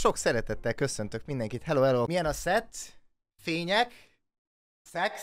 Sok szeretettel köszöntök mindenkit. Hello, hello. Milyen a set? Fények? Szex?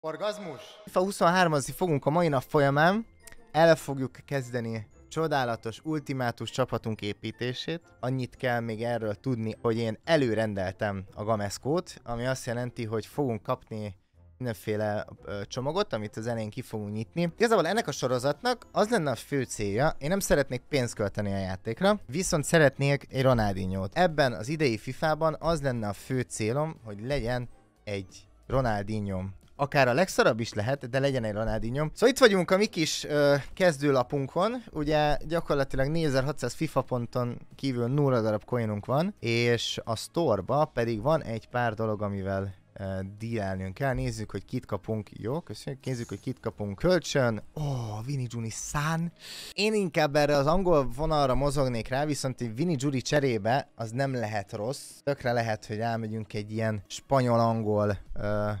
Orgazmus? FIFA 23 fogunk a mai nap folyamán. El fogjuk kezdeni csodálatos, ultimátus csapatunk építését. Annyit kell még erről tudni, hogy én előrendeltem a Gameszkót, ami azt jelenti, hogy fogunk kapni mindenféle csomagot, amit az elején ki fogunk nyitni. Igazából ennek a sorozatnak az lenne a fő célja, én nem szeretnék pénzt költeni a játékra, viszont szeretnék egy Ronaldinho-t. Ebben az idei FIFA-ban az lenne a fő célom, hogy legyen egy Ronaldinho akár a legszarabb is lehet, de legyen egy Ronaldinho. Szóval itt vagyunk a mi kis ö, kezdőlapunkon, ugye gyakorlatilag 4600 FIFA ponton kívül 0 darab coinunk van, és a store pedig van egy pár dolog, amivel uh, dílelnünk kell. Nézzük, hogy kit kapunk. Jó, köszönjük. Nézzük, hogy kit kapunk. Kölcsön. Ó, oh, Vini Juni San. Én inkább erre az angol vonalra mozognék rá, viszont egy Vini Juni cserébe az nem lehet rossz. Tökre lehet, hogy elmegyünk egy ilyen spanyol-angol uh.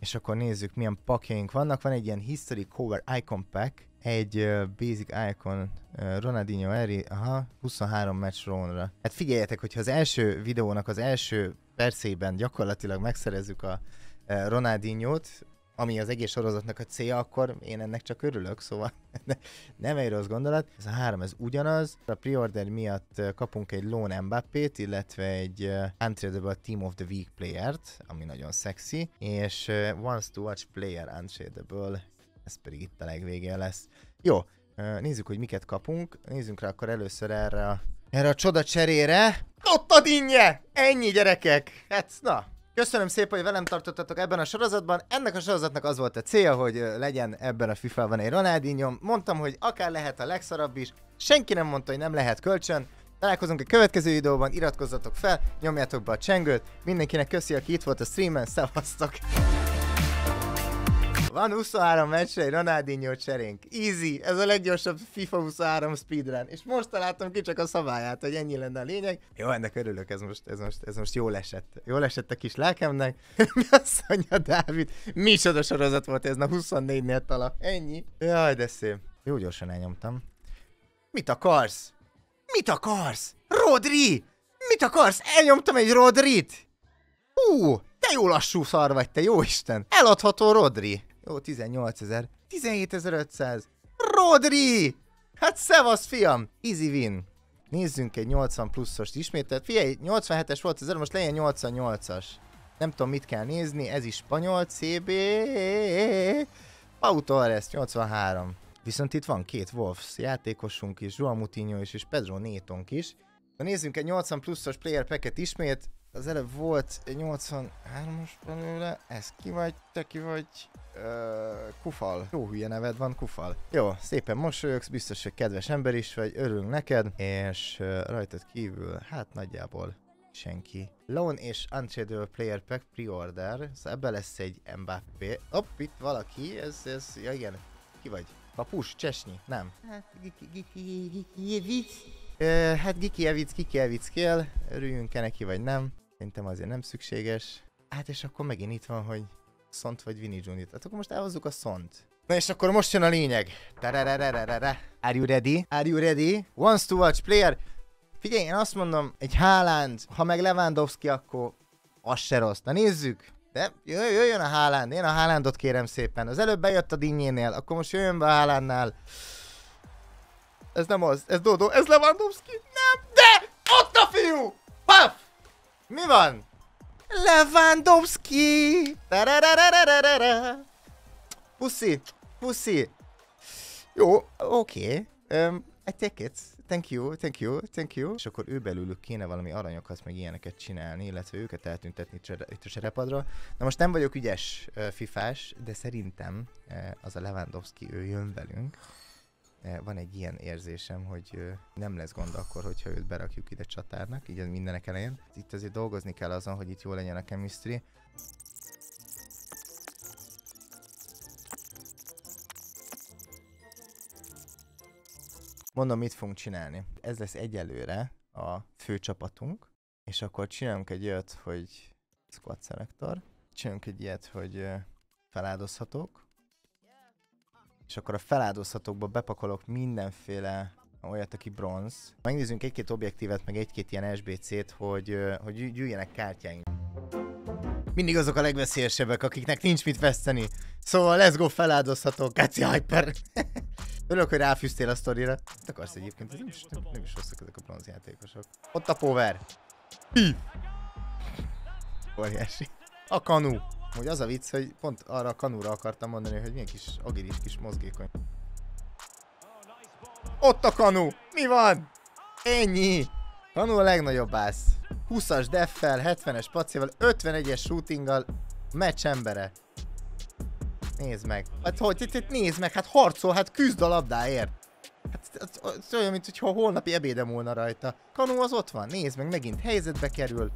És akkor nézzük, milyen pakjaink vannak. Van egy ilyen History Cover Icon Pack, egy uh, Basic Icon uh, Ronaldinho Eri, aha, 23 meccs Ronra. Hát figyeljetek, hogyha az első videónak az első percében gyakorlatilag megszerezzük a uh, Ronaldinho-t, ami az egész sorozatnak a célja, akkor én ennek csak örülök, szóval nem egy rossz gondolat. Ez a három, ez ugyanaz. A preorder miatt uh, kapunk egy Lone Mbappé-t, illetve egy uh, Untradable Team of the Week player-t, ami nagyon szexi, és Wants to Watch Player Untradable, ez pedig itt a legvégén lesz. Jó, nézzük, hogy miket kapunk. Nézzünk rá akkor először erre a, erre a csoda cserére. Ott a dinnye! Ennyi gyerekek! Hát, na, Köszönöm szépen, hogy velem tartottatok ebben a sorozatban. Ennek a sorozatnak az volt a célja, hogy legyen ebben a FIFA-ban egy Ronaldinho. Mondtam, hogy akár lehet a legszarabb is. Senki nem mondta, hogy nem lehet kölcsön. Találkozunk a következő videóban, iratkozzatok fel, nyomjátok be a csengőt. Mindenkinek köszi, aki itt volt a streamen, szevasztok! Van 23 meccsre egy Ronaldinho cserénk. Easy, ez a leggyorsabb FIFA 23 speedrun. És most találtam ki csak a szabályát, hogy ennyi lenne a lényeg. Jó, ennek örülök, ez most, ez most, ez most jól esett. Jól esett a kis lelkemnek. Mi azt mondja, Dávid? Micsoda sorozat volt ez, na 24-nél tala. Ennyi. Jaj, de szép. Jó gyorsan elnyomtam. Mit akarsz? Mit akarsz? Rodri! Mit akarsz? Elnyomtam egy Rodrit! Hú, te jó lassú szar vagy, te jó Isten! Eladható Rodri! Jó, 18 ezer. 17.500. Rodri! Hát szevasz, fiam! Easy win. Nézzünk egy 80 pluszost ismételt. Figyelj, 87-es volt az most legyen 88-as. Nem tudom, mit kell nézni, ez is spanyol, CB... Pau Torres, 83. Viszont itt van két Wolves játékosunk is, Joao Moutinho is, és Pedro Nétonk is. Na nézzünk egy 80 pluszos player packet ismét. Az előbb volt egy 83-as belőle, ez ki vagy, te ki vagy, uh, Kufal. Jó hülye neved van, Kufal. Jó, szépen mosolyogsz, biztos, hogy kedves ember is vagy, örülünk neked, és uh, rajtad kívül, hát nagyjából senki. Loan és Untradable Player Pack Pre-Order, szóval ebbe lesz egy Mbappé. Hopp, itt valaki, ez, ez, ja igen, ki vagy? Kapus, Csesnyi, nem. Hát, Giki, Giki, Giki, Jevic. Uh, hát Giki Jevic, Giki Jevic kell, örüljünk-e neki vagy nem. Szerintem azért nem szükséges. Hát és akkor megint itt van, hogy Szont vagy Vini Junior. Hát akkor most elhozzuk a Szont. Na és akkor most jön a lényeg. Tarararararara. Are you ready? Are you ready? Wants to watch player. Figyelj, én azt mondom, egy Haaland, ha meg Lewandowski, akkor az se rossz. Na nézzük. De jöjjön a Haaland, én a Haalandot kérem szépen. Az előbb bejött a Dinnyénél, akkor most jöjjön be a Haalandnál. Ez nem az, ez Dodo, ez Lewandowski. Nem, de ott a fiú! Paf! Mi van? Lewandowski! Puszi, puszi. Jó, oké. Okay. Um, I take it. Thank you, thank you, thank you. És akkor ő belőlük kéne valami aranyokat, meg ilyeneket csinálni, illetve őket eltüntetni itt a cserepadra. Na most nem vagyok ügyes uh, fifás, de szerintem uh, az a Lewandowski, ő jön velünk. Uh, van egy ilyen érzésem, hogy nem lesz gond akkor, hogyha őt berakjuk ide csatárnak, így mindenek elején. Itt azért dolgozni kell azon, hogy itt jó legyen a chemistry. Mondom, mit fogunk csinálni. Ez lesz egyelőre a fő csapatunk, és akkor csinálunk egy olyat, hogy squad selector, csinálunk egy ilyet, hogy feláldozhatók, és akkor a feláldozhatókba bepakolok mindenféle olyat, aki bronz. Megnézzünk egy-két objektívet, meg egy-két ilyen SBC-t, hogy, hogy gyűjjenek kártyáink. Mindig azok a legveszélyesebbek, akiknek nincs mit veszteni. Szóval let's go feláldozható, Kaci Hyper. Örülök, hogy ráfűztél a sztorira. Mit akarsz egyébként? Ez nem is, nem, nem is rosszak ezek a bronzjátékosok. Ott a power. Hi. Óriási. A kanu. Hogy az a vicc, hogy pont arra a kanúra akartam mondani, hogy milyen kis agilis kis mozgékony. Ott a kanu! Mi van? Ennyi! Kanu a legnagyobb ász. 20-as deffel, 70-es pacéval, 51-es shootinggal, meccs embere. Nézd meg. Hát hogy, itt, itt nézd meg, hát harcol, hát küzd a labdáért. Hát ez, ez olyan, mint holnapi ebédem volna rajta. Kanu az ott van, nézd meg, megint helyzetbe kerül.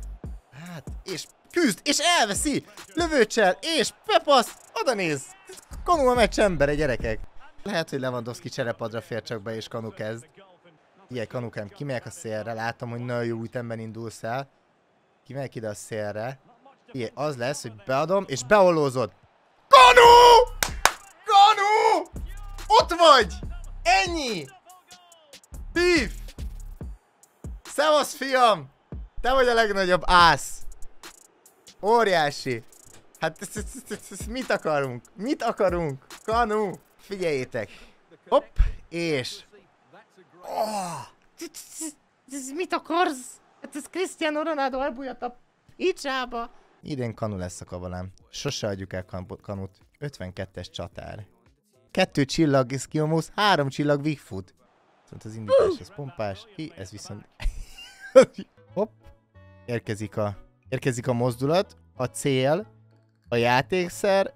Hát, és küzd, és elveszi! Lövőcsel, és pepasz, oda néz! Kanu a meccs embere, gyerekek. Lehet, hogy Lewandowski cserepadra fér csak be, és Kanu kezd. Ilyen kanukám, kimegyek a szélre, látom, hogy nagyon jó ütemben indulsz el. Kimegyek ide a szélre. Ilyen, az lesz, hogy beadom, és beollózod. Kanu! Kanu! Ott vagy! Ennyi! Pif! Szevasz, fiam! Te vagy a legnagyobb ász! Óriási! Hát ez, ez, ez, ez, ez mit akarunk? Mit akarunk? Kanu! Figyeljétek! Hopp! És... Oh! Ez mit akarsz? Hát ez Cristiano Ronaldo elbújhat a icsába. Idén kanu lesz a kavalám. Sose adjuk el kan kanut. 52-es csatár. Kettő csillag Skiomus, három csillag Wigfoot. Viszont az indítás az pompás. Hi, ez viszont... Hopp. Érkezik a, érkezik a mozdulat, a cél, a játékszer,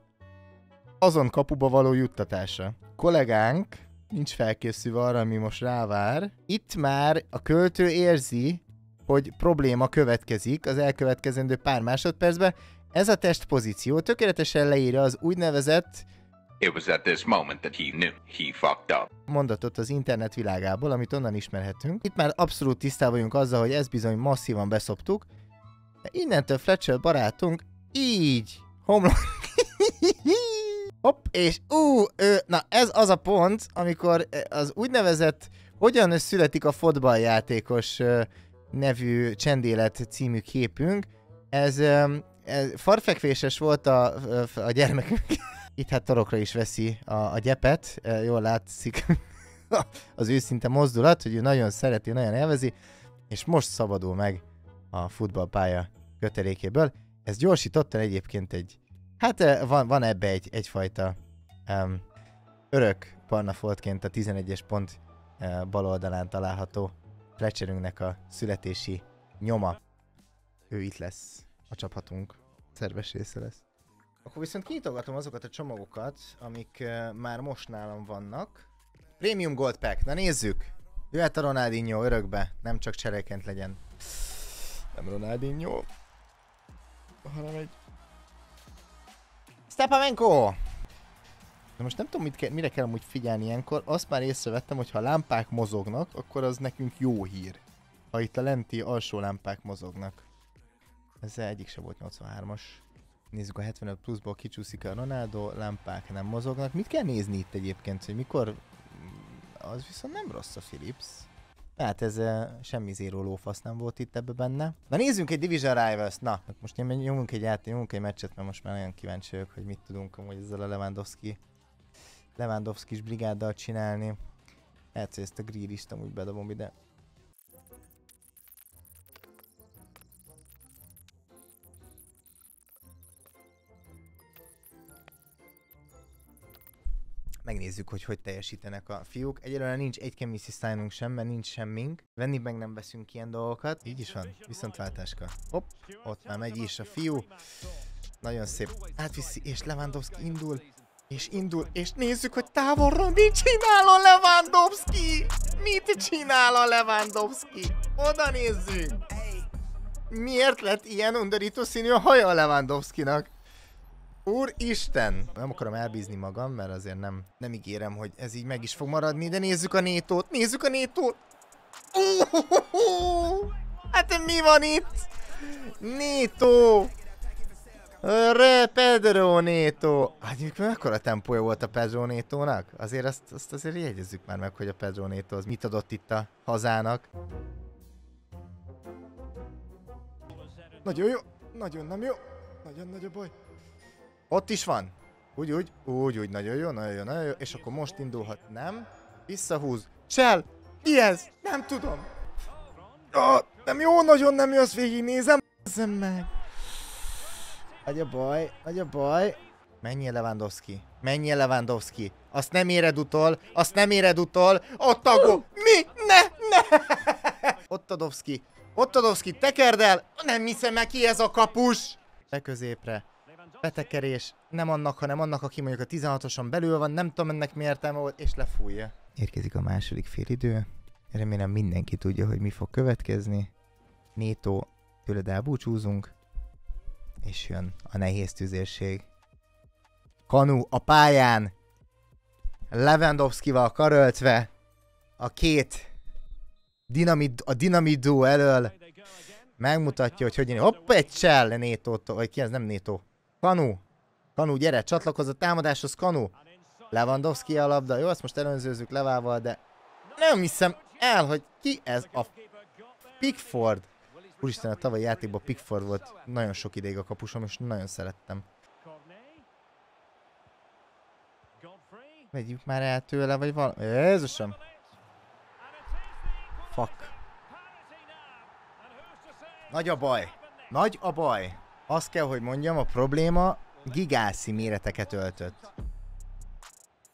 azon kapuba való juttatása. Kollégánk nincs felkészülve arra, ami most rávár. Itt már a költő érzi, hogy probléma következik az elkövetkezendő pár másodpercben. Ez a testpozíció tökéletesen leírja az úgynevezett It was at this moment that he knew he fucked up. mondatot az internet világából, amit onnan ismerhetünk. Itt már abszolút tisztában vagyunk azzal, hogy ezt bizony masszívan beszoptuk. De innentől Fletcher barátunk így homlok. Hopp, és ú, ő, na ez az a pont, amikor az úgynevezett hogyan születik a fotballjátékos nevű csendélet című képünk, ez, ez farfekvéses volt a, a gyermekünk. Itt hát torokra is veszi a, a gyepet, jól látszik az őszinte mozdulat, hogy ő nagyon szereti, nagyon élvezi, és most szabadul meg a futballpálya kötelékéből. Ez gyorsította egyébként egy Hát van, van ebbe egy, egyfajta um, örök parnafoltként a 11-es pont uh, bal oldalán található Fletcherünknek a születési nyoma. Ő itt lesz, a csaphatunk szerves része lesz. Akkor viszont kinyitogatom azokat a csomagokat, amik uh, már most nálam vannak. Premium Gold Pack, na nézzük! Jöhet a Ronaldinho örökbe, nem csak cseréként legyen. Nem Ronaldinho, hanem egy Stepamenko! De most nem tudom, mit ke- mire kell amúgy figyelni ilyenkor. Azt már észrevettem, hogy ha lámpák mozognak, akkor az nekünk jó hír. Ha itt a lenti alsó lámpák mozognak. Ez egyik se volt 83-as. Nézzük a 75 pluszból kicsúszik a Ronaldo, lámpák nem mozognak. Mit kell nézni itt egyébként, hogy mikor... Az viszont nem rossz a Philips. Hát ez semmi zéró lófasz nem volt itt ebbe benne. Na nézzünk egy Division Rivals, na, most nyomunk egy játék, nyomunk egy meccset, mert most már nagyon kíváncsi vagyok, hogy mit tudunk amúgy ezzel a Lewandowski Lewandowski-s brigáddal csinálni. Lehet, hogy ezt a grillist amúgy bedobom ide. Megnézzük, hogy hogy teljesítenek a fiúk. Egyelőre nincs egy chemistry stylunk sem, mert nincs semmink. Venni meg nem veszünk ilyen dolgokat. Így is van, viszontlátáská. Hopp, ott már megy is a fiú. Nagyon szép. Átviszi, és Lewandowski indul. És indul, és nézzük, hogy távolról mit csinál a Lewandowski! Mit csinál a Lewandowski? Oda nézzünk! Miért lett ilyen undorító színű a haja a Lewandowskinak? Úristen! Nem akarom elbízni magam, mert azért nem, nem ígérem, hogy ez így meg is fog maradni, de nézzük a nétót, nézzük a nétót! Uh, hát mi van itt? Nétó! Re Pedro Neto! Hát mekkora tempója volt a Pedro Neto-nak? Azért azt, azt azért jegyezzük már meg, hogy a Pedro Neto az mit adott itt a hazának. Nagyon jó, nagyon nem jó, nagyon nagy a baj. Ott is van. Úgy, úgy, úgy, úgy, nagyon jó, nagyon jó, nagyon jó. És akkor most indulhat, nem? Visszahúz. Csel! Mi ez? Nem tudom. Oh, nem jó, nagyon nem azt végignézem. Nézem meg. Nagy a baj, nagy a baj. Menjél Lewandowski, menjél Lewandowski. Azt nem éred utol, azt nem éred utol. Ott a gól. Mi? Ne, ne! Ottadovski, Ottadovski, tekerd el! Nem hiszem meg ki ez a kapus! Be középre. Betekerés. Nem annak, hanem annak, aki mondjuk a 16-oson belül van, nem tudom ennek mi értelme volt, és lefújja. Érkezik a második félidő. Remélem mindenki tudja, hogy mi fog következni. Néto, tőled elbúcsúzunk. És jön a nehéz tüzérség. Kanu a pályán. Lewandowskival karöltve. A két dinamit, a dinamit duo elől megmutatja, hogy hogyan... Hopp, egy csell Nétótól, vagy ki ez nem Nétó. Kanu. Kanu, gyere, csatlakozz a támadáshoz, Kanu. Lewandowski a labda. Jó, ezt most előzőzzük Levával, de nem hiszem el, hogy ki ez a Pickford. Úristen, a tavalyi játékban Pickford volt nagyon sok ideig a kapusom, és nagyon szerettem. Vegyük már el tőle, vagy valami... Jézusom! Fuck. Nagy a baj. Nagy a baj. Azt kell, hogy mondjam, a probléma gigászi méreteket öltött.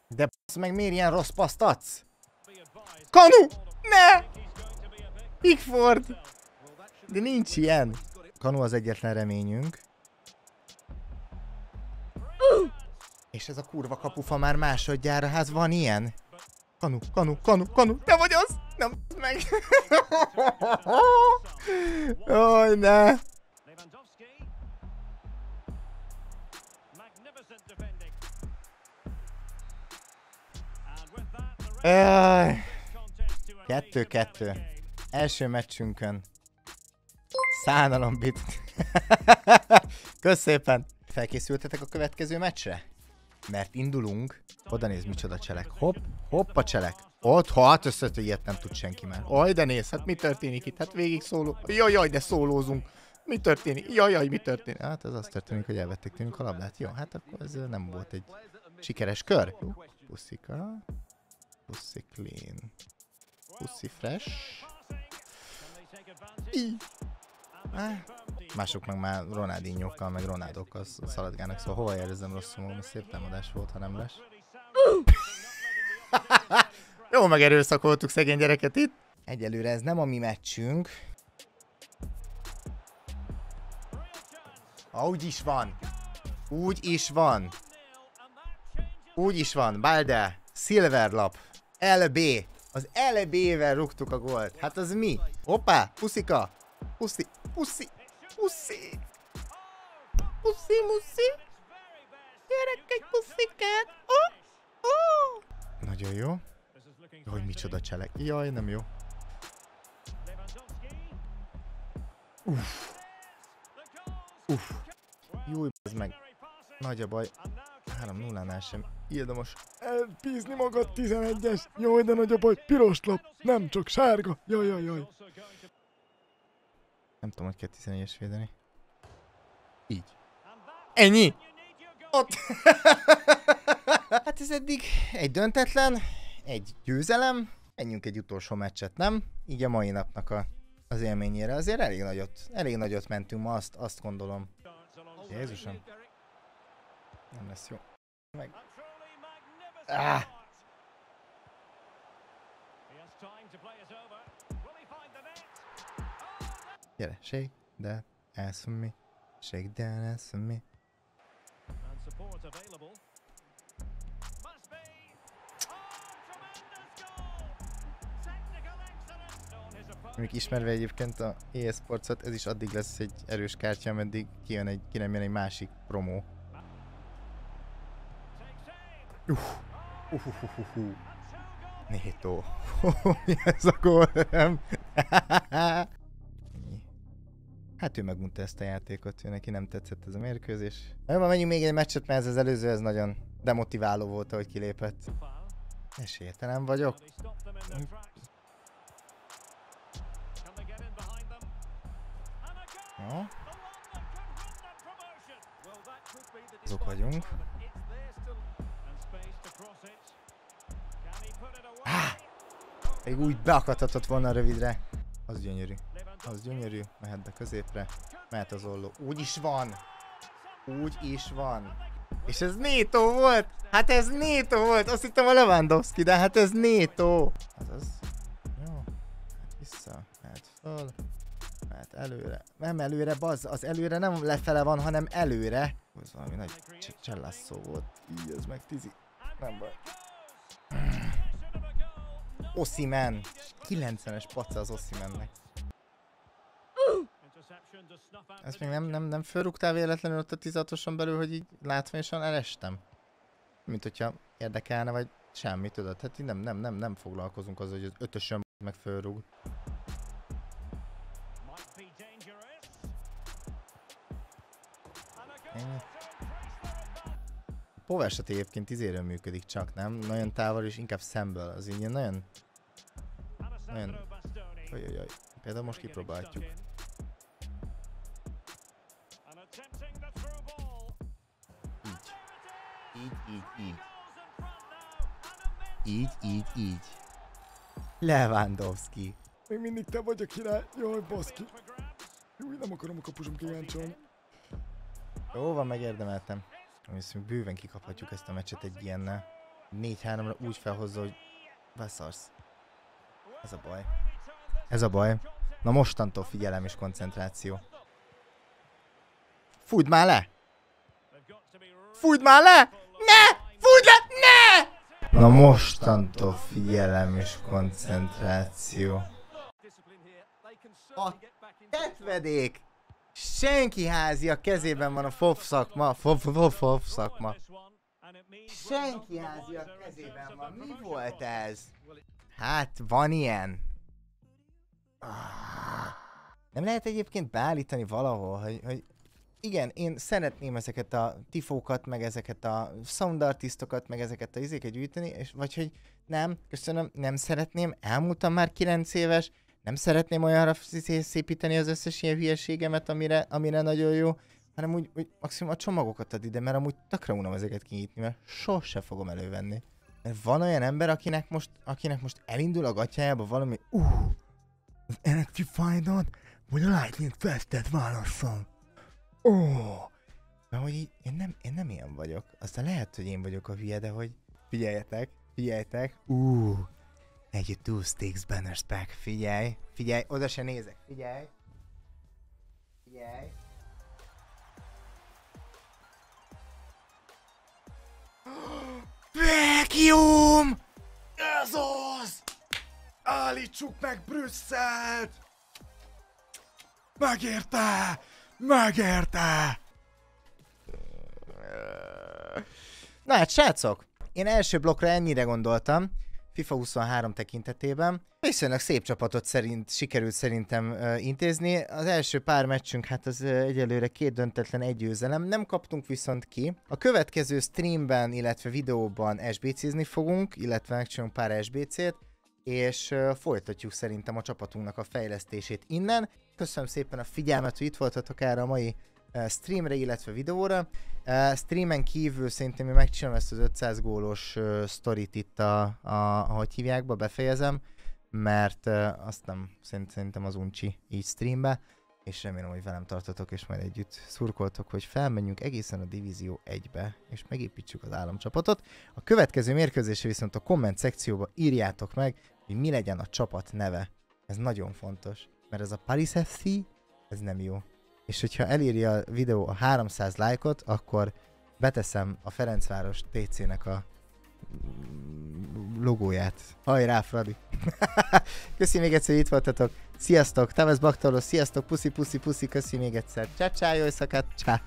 De basz meg miért ilyen rossz paszt adsz? Kanu! Ne! Pickford! De nincs ilyen. Kanu az egyetlen reményünk. És ez a kurva kapufa már másodjára, hát van ilyen? Kanu, kanu, kanu, kanu, te vagy az! Nem meg! Jaj, ne! Kettő-kettő. Első meccsünkön. Szánalombit. Kösz szépen. Felkészültetek a következő meccsre? Mert indulunk. Oda néz, micsoda cselek. Hopp, hopp a cselek. Ott, hát össze, hogy ilyet nem tud senki már. Aj, de néz, hát mi történik itt? Hát végig szóló. Jaj, jaj, de szólózunk. Mi történik? Jaj, jaj, mi történik? Hát ez azt történik, hogy elvették tőlünk a labdát. Jó, hát akkor ez nem volt egy sikeres kör. Jó, puszika. Pussy clean. Pussy fresh. Ah. Mások meg már Ronaldinhokkal, meg Ronaldokkal szaladgálnak, szóval hova érzem rosszul magam, szép támadás volt, ha nem lesz. Jó megerőszakoltuk szegény gyereket itt. Egyelőre ez nem a mi meccsünk. Ah, úgy is van. Úgy is van. Úgy is van. Balde. Silverlap. LB. Az LB-vel rúgtuk a gólt. Hát az mi? Hoppá, puszika. Puszi, puszi, puszi. Puszi, muszi. Gyerek egy puszikát. Oh, oh. Nagyon jó. Hogy micsoda cselek. Jaj, nem jó. Uff. Uff. Jó, ez meg. Nagy a baj. 3-0-nál sem érdemes elbízni magad 11-es. Jaj, de nagy a baj, piros lap, nem csak sárga. Jaj, jaj, jaj. Nem tudom, hogy kell 11-es védeni. Így. Ennyi! Ott! hát ez eddig egy döntetlen, egy győzelem, menjünk egy utolsó meccset, nem? Így a mai napnak a, az élményére. Azért elég nagyot, elég nagyot mentünk ma, azt, azt gondolom. Jézusom. Nem lesz jó. Meg. Ah! Gyere, shake that ass for me. Shake that ass for me. Még ismerve egyébként a EA Sports-ot, ez is addig lesz egy erős kártya, ameddig kijön egy, ki nem jön egy másik promó. Uff. Uff, uff, uff, uff. Nétó. Mi ez a gól? Nem. Ennyi. Hát ő megmondta ezt a játékot, ő neki nem tetszett ez a mérkőzés. Jó, menjünk még egy meccset, mert ez az előző, ez nagyon demotiváló volt, ahogy kilépett. Esélytelen vagyok. Jó. Azok vagyunk. Még úgy beakadhatott volna rövidre. Az gyönyörű. Az gyönyörű. Mehet be középre. Mehet az olló. Úgy is van. Úgy is van. És ez Néto volt! Hát ez Néto volt! Azt hittem a Lewandowski, de hát ez Néto! Azaz. Jó. Hát vissza. Mehet föl. Mehet előre. Nem előre, bazz. Az előre nem lefele van, hanem előre. Ez valami nagy csellasszó volt. Így, ez meg tizi. Nem baj. Ossiman. 90-es paca az Ossimannek. Ezt még nem, nem, nem fölrúgtál véletlenül ott a 16 belül, hogy így látványosan elestem? Mint hogyha érdekelne, vagy semmi, tudod? Hát így nem, nem, nem, nem foglalkozunk azzal, hogy az ötösön meg fölrúg. Ennyi. Poverset egyébként izéről működik csak, nem? Nagyon távol és inkább szemből. Az így ilyen nagyon... Nagyon... Ajajaj. Például most kipróbáljuk. Így. Így, így, így. Így, így, így. Lewandowski. Még mindig te vagy a király. Jaj, baszki. Jó, nem akarom a kapusom kigáncsolni. Jó van, megérdemeltem. Viszont bőven kikaphatjuk ezt a meccset egy ilyennel. 4-3-ra úgy felhozza, hogy beszarsz. Ez a baj. Ez a baj. Na mostantól figyelem és koncentráció. Fújd már le! Fújd már le! Ne! Fújd le! Ne! Na mostantól figyelem és koncentráció. A tetvedék! Senki házi a kezében van a fof szakma. Fof, fof, fof szakma. Senki házi a kezében van. Mi volt ez? Hát, van ilyen. Nem lehet egyébként beállítani valahol, hogy, hogy igen, én szeretném ezeket a tifókat, meg ezeket a soundartistokat, meg ezeket a izéket gyűjteni, és vagy hogy nem, köszönöm, nem szeretném, elmúltam már 9 éves, nem szeretném olyanra szépíteni az összes ilyen hülyeségemet, amire, amire nagyon jó, hanem úgy, úgy maximum a csomagokat ad ide, mert amúgy takra unom ezeket kinyitni, mert sose fogom elővenni. Mert van olyan ember, akinek most, akinek most elindul a gatyájába valami, uh, az Electrified-ot, vagy a Lightning Festet válaszol. Ó, oh. mert hogy így, én nem, én nem ilyen vagyok. Aztán lehet, hogy én vagyok a hülye, de hogy figyeljetek, figyeljetek, uh, egy two sticks banner pack, figyelj, figyelj, oda se nézek, figyelj, figyelj. Vacuum! Ez az! Állítsuk meg Brüsszelt! Megérte! Megérte! Na hát srácok, én első blokkra ennyire gondoltam, FIFA 23 tekintetében. Viszonylag szép csapatot szerint sikerült szerintem intézni. Az első pár meccsünk, hát az egyelőre két döntetlen egy győzelem. Nem kaptunk viszont ki. A következő streamben, illetve videóban SBC-zni fogunk, illetve megcsinálunk pár SBC-t, és folytatjuk szerintem a csapatunknak a fejlesztését innen. Köszönöm szépen a figyelmet, hogy itt voltatok erre a mai streamre, illetve videóra. Uh, streamen kívül szerintem én megcsinálom ezt az 500 gólos sztorit itt a, a, ahogy hívják, befejezem, mert azt nem szerint, szerintem az uncsi így streambe, és remélem, hogy velem tartotok, és majd együtt szurkoltok, hogy felmenjünk egészen a Divízió 1-be, és megépítsük az államcsapatot. A következő mérkőzésre viszont a komment szekcióba írjátok meg, hogy mi legyen a csapat neve. Ez nagyon fontos, mert ez a Paris FC, ez nem jó. És hogyha elírja a videó a 300 lájkot, akkor beteszem a Ferencváros TC-nek a logóját. Hajrá, Fradi! köszi még egyszer, hogy itt voltatok. Sziasztok! Tavesz Baktalos, sziasztok! Puszi, puszi, puszi, köszi még egyszer. Csá, csá, jó éjszakát! Csá!